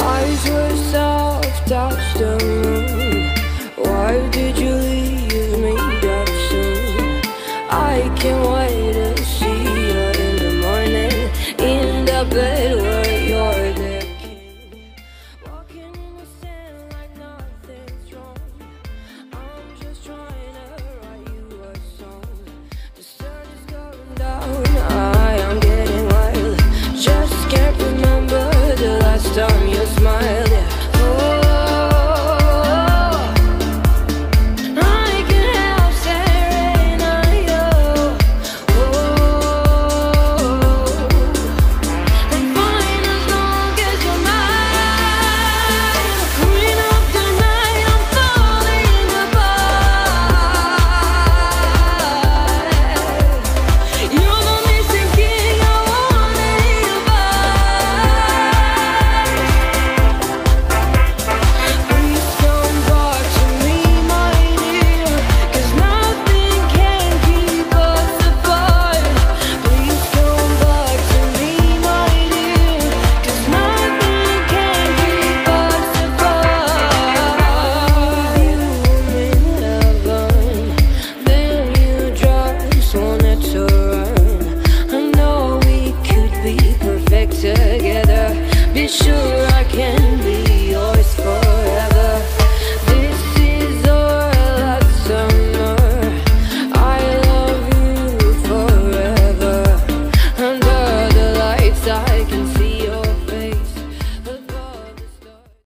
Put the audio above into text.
Eyes were soft as stone. Why sure